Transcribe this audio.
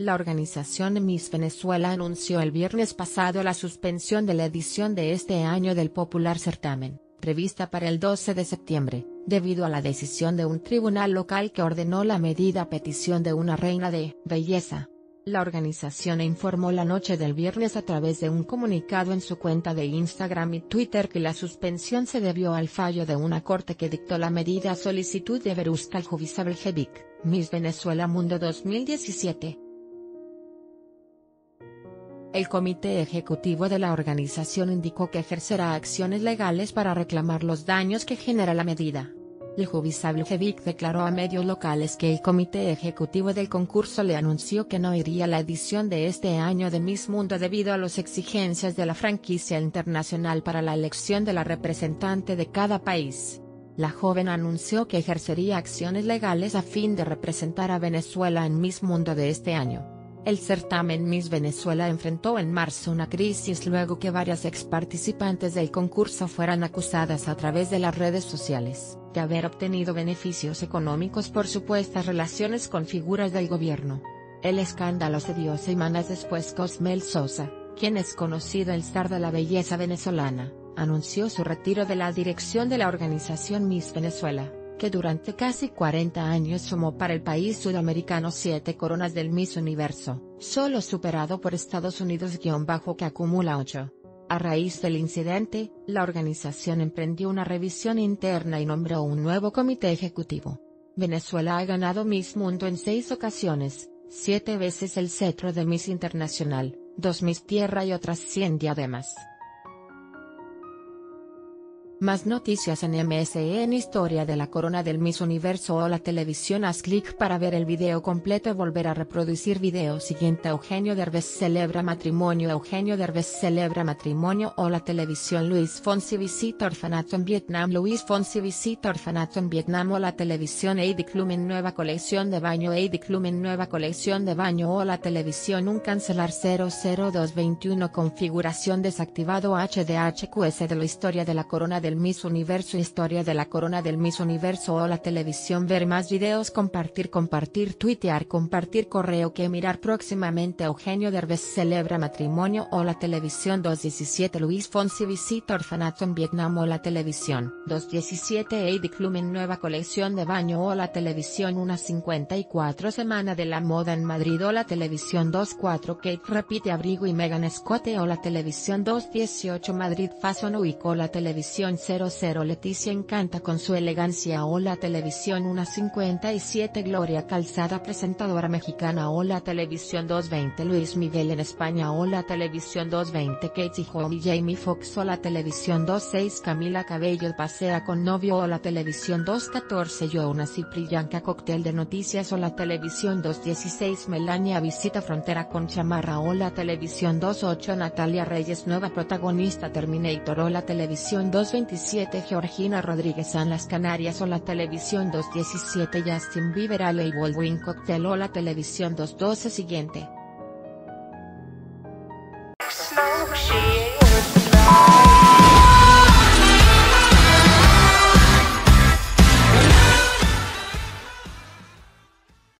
La organización Miss Venezuela anunció el viernes pasado la suspensión de la edición de este año del popular certamen, prevista para el 12 de septiembre, debido a la decisión de un tribunal local que ordenó la medida a petición de una reina de belleza. La organización informó la noche del viernes a través de un comunicado en su cuenta de Instagram y Twitter que la suspensión se debió al fallo de una corte que dictó la medida a solicitud de Veruska Jubisabeljevic, Miss Venezuela Mundo 2017. El comité ejecutivo de la organización indicó que ejercerá acciones legales para reclamar los daños que genera la medida. Ljubisavljevic declaró a medios locales que el comité ejecutivo del concurso le anunció que no iría a la edición de este año de Miss Mundo debido a las exigencias de la franquicia internacional para la elección de la representante de cada país. La joven anunció que ejercería acciones legales a fin de representar a Venezuela en Miss Mundo de este año. El certamen Miss Venezuela enfrentó en marzo una crisis luego que varias ex participantes del concurso fueran acusadas a través de las redes sociales, de haber obtenido beneficios económicos por supuestas relaciones con figuras del gobierno. El escándalo se dio semanas después Cosmel Sosa, quien es conocido el star de la belleza venezolana, anunció su retiro de la dirección de la organización Miss Venezuela que durante casi 40 años sumó para el país sudamericano siete coronas del Miss Universo, solo superado por Estados Unidos-que acumula 8. A raíz del incidente, la organización emprendió una revisión interna y nombró un nuevo comité ejecutivo. Venezuela ha ganado Miss Mundo en seis ocasiones, siete veces el cetro de Miss Internacional, dos Miss Tierra y otras 100 diademas. Más noticias en MSN Historia de la Corona del Miss Universo o la televisión. Haz clic para ver el video completo y volver a reproducir video. Siguiente Eugenio Derbez celebra matrimonio. Eugenio Derbez celebra matrimonio o la televisión. Luis Fonsi visita orfanato en Vietnam. Luis Fonsi visita orfanato en Vietnam o la televisión. Heidi Klum en nueva colección de baño. Heidi Klum en nueva colección de baño o la televisión. Un cancelar 00221 configuración desactivado. HDHQS de la historia de la corona del Miss Universo Historia de la corona del Miss Universo o la televisión Ver más videos Compartir Compartir Tuitear Compartir Correo que mirar próximamente Eugenio Derbez celebra matrimonio o la televisión 217 Luis Fonsi visita orfanato en Vietnam o la televisión 217 Heidi Klum en nueva colección de baño o la televisión una 54 semana de la moda en Madrid o la televisión 24 Kate repite abrigo y Megan Scott o la televisión 218 Madrid Fashion Week o la televisión 00 Leticia encanta con su elegancia. Hola Televisión 157 Gloria Calzada presentadora mexicana. Hola Televisión 220 Luis Miguel en España. Hola Televisión 220 Katie Holmes y Jamie Foxx. Hola Televisión 26 Camila Cabello pasea con novio. Hola Televisión 214 Jonas y Priyanka Cóctel de Noticias. Hola Televisión 216 Melania visita frontera con chamarra. Hola Televisión 28 Natalia Reyes nueva protagonista. Terminator. Hola Televisión 220 Georgina Rodríguez en las Canarias o la Televisión 217 Justin Bieber Aley Baldwin Cocktail o la Televisión 212 siguiente.